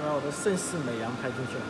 把我的盛世美颜拍进去了。